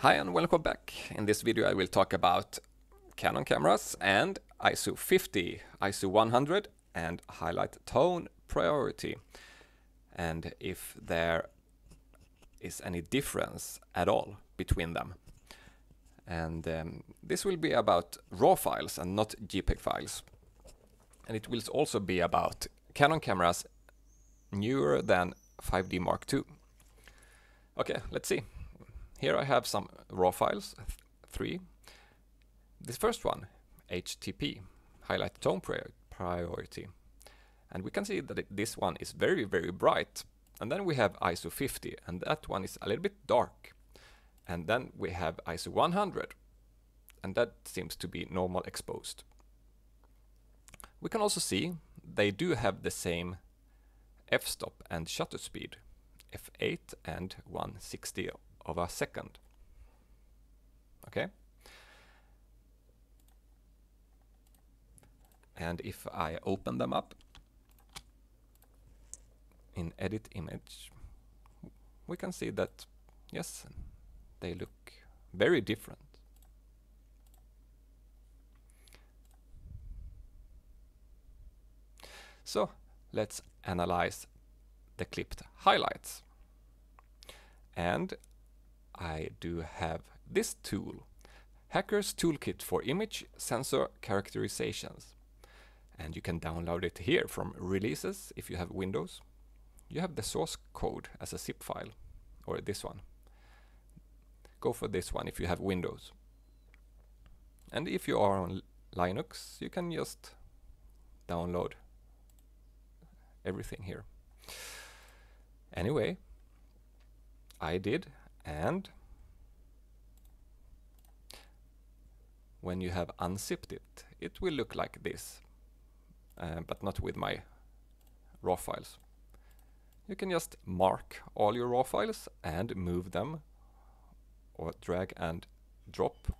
Hi and welcome back. In this video I will talk about Canon cameras and ISO 50, ISO 100 and highlight tone priority and if there is any difference at all between them. And um, this will be about RAW files and not JPEG files. And it will also be about Canon cameras newer than 5D Mark II. Okay, let's see. Here I have some raw files, th three. This first one, HTP, highlight tone priority. And we can see that it, this one is very, very bright. And then we have ISO 50, and that one is a little bit dark. And then we have ISO 100, and that seems to be normal exposed. We can also see they do have the same f-stop and shutter speed, f8 and 160 of a second. Okay? And if I open them up in edit image, we can see that, yes, they look very different. So let's analyze the clipped highlights. And I do have this tool, Hacker's Toolkit for Image Sensor Characterizations. And you can download it here from releases if you have Windows. You have the source code as a zip file, or this one. Go for this one if you have Windows. And if you are on Linux, you can just download everything here. Anyway, I did and when you have unzipped it, it will look like this, uh, but not with my raw files. You can just mark all your raw files and move them or drag and drop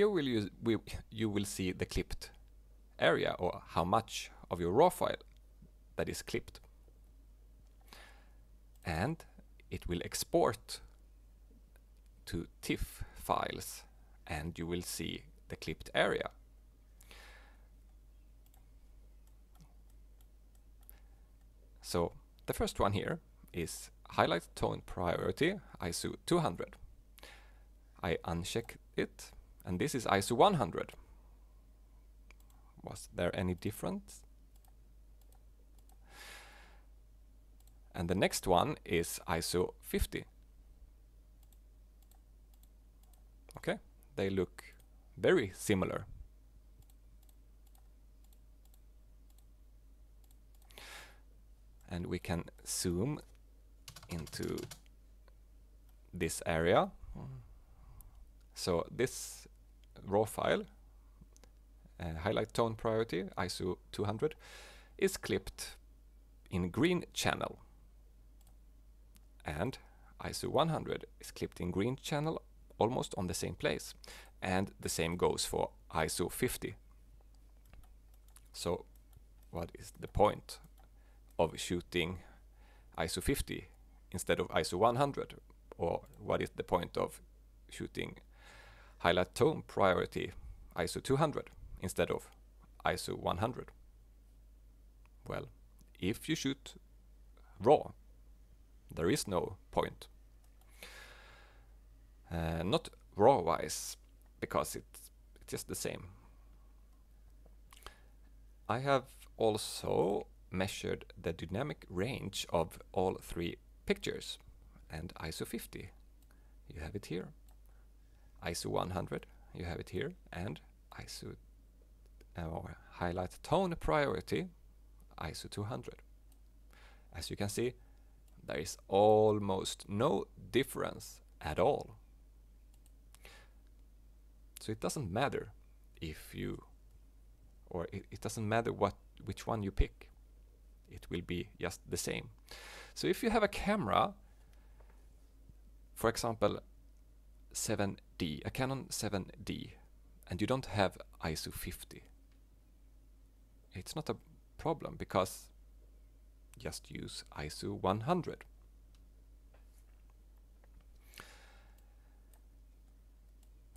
Here will we, you will see the clipped area or how much of your raw file that is clipped. And it will export to TIFF files and you will see the clipped area. So the first one here is highlight tone priority ISO 200. I uncheck it and this is ISO 100. Was there any difference? And the next one is ISO 50. Okay, they look very similar. And we can zoom into this area. So this raw file, uh, highlight tone priority, ISO 200, is clipped in green channel. And ISO 100 is clipped in green channel almost on the same place. And the same goes for ISO 50. So what is the point of shooting ISO 50 instead of ISO 100? Or what is the point of shooting highlight tone priority ISO 200 instead of ISO 100? Well, if you shoot RAW, there is no point. Uh, not RAW-wise, because it's, it's just the same. I have also measured the dynamic range of all three pictures and ISO 50. You have it here. ISO 100, you have it here, and ISO uh, highlight tone priority, ISO 200. As you can see, there is almost no difference at all. So it doesn't matter if you, or it, it doesn't matter what which one you pick. It will be just the same. So if you have a camera, for example, 7D, a Canon 7D, and you don't have ISO 50, it's not a problem because just use ISO 100.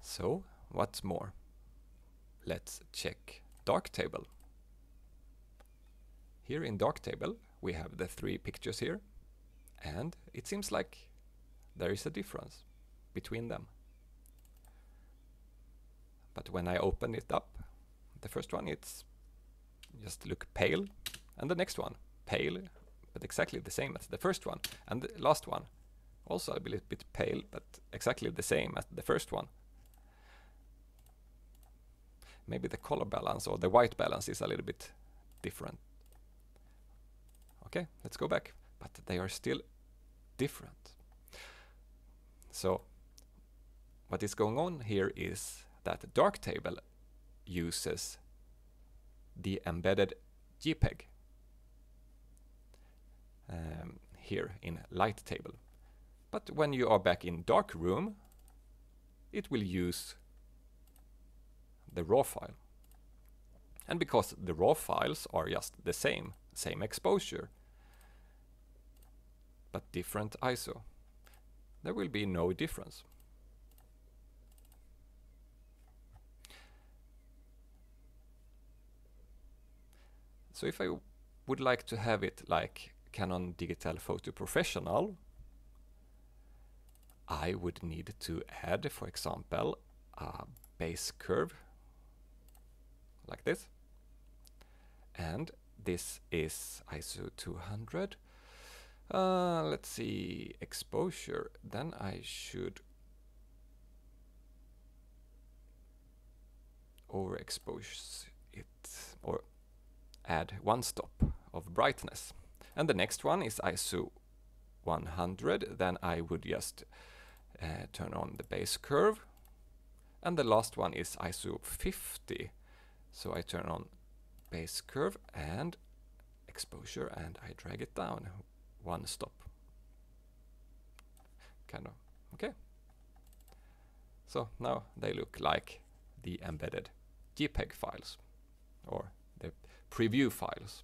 So, what's more? Let's check Darktable. Here in Darktable we have the three pictures here and it seems like there is a difference between them. But when I open it up, the first one it's just look pale and the next one pale but exactly the same as the first one. And the last one also a little bit pale but exactly the same as the first one. Maybe the color balance or the white balance is a little bit different. Okay let's go back. But they are still different. So what is going on here is that Darktable uses the embedded JPEG um, here in light table. But when you are back in darkroom, it will use the raw file. And because the raw files are just the same, same exposure, but different ISO, there will be no difference. So if I would like to have it like Canon Digital Photo Professional, I would need to add, for example, a base curve like this. And this is ISO 200. Uh, let's see, exposure. Then I should overexpose it or add one stop of brightness. And the next one is ISO 100. Then I would just uh, turn on the base curve. And the last one is ISO 50. So I turn on base curve and exposure and I drag it down one stop. Kind of, okay. So now they look like the embedded JPEG files or preview files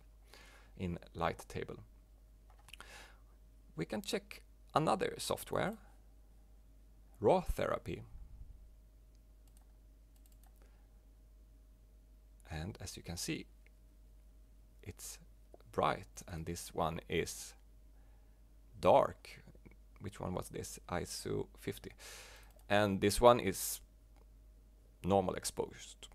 in Light Table. We can check another software, RawTherapee. And as you can see, it's bright and this one is dark. Which one was this? ISO 50. And this one is normal exposed.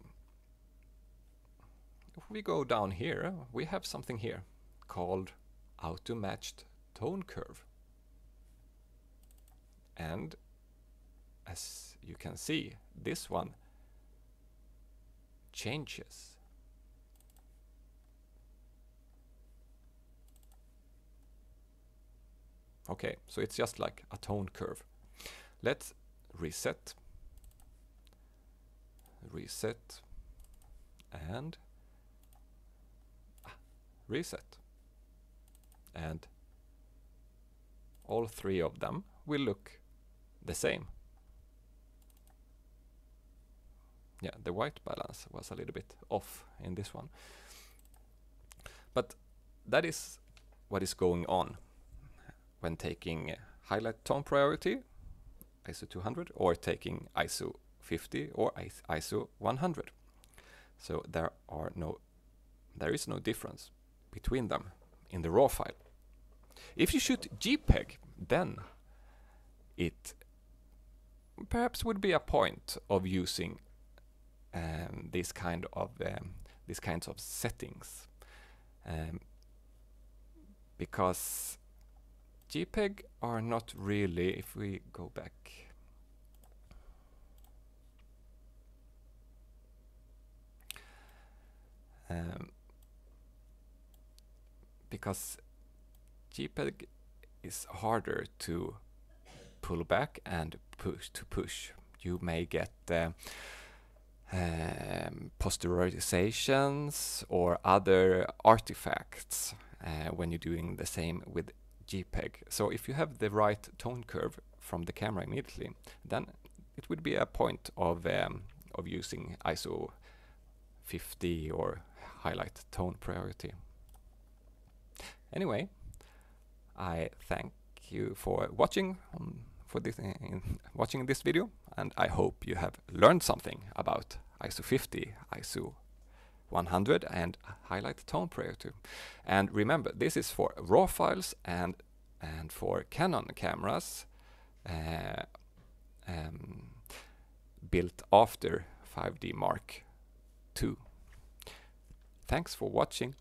If we go down here, we have something here called auto-matched tone curve. And as you can see, this one changes. Okay, so it's just like a tone curve. Let's reset, reset, and reset. And all three of them will look the same. Yeah, the white balance was a little bit off in this one. But that is what is going on when taking highlight tone priority, ISO 200, or taking ISO 50 or ISO 100. So there are no, there is no difference between them in the raw file. If you shoot JPEG, then it perhaps would be a point of using um, this kind of um, these kinds of settings um, because JPEG are not really if we go back um, because JPEG is harder to pull back and push to push. You may get uh, um, posterizations or other artifacts uh, when you're doing the same with JPEG. So if you have the right tone curve from the camera immediately, then it would be a point of um, of using ISO 50 or highlight tone priority. Anyway, I thank you for watching um, for this in watching this video and I hope you have learned something about ISO 50, ISO 100 and highlight tone priority. And remember, this is for RAW files and and for Canon cameras uh, um, built after 5D Mark II. Thanks for watching.